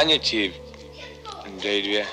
A kanje ti... Gdje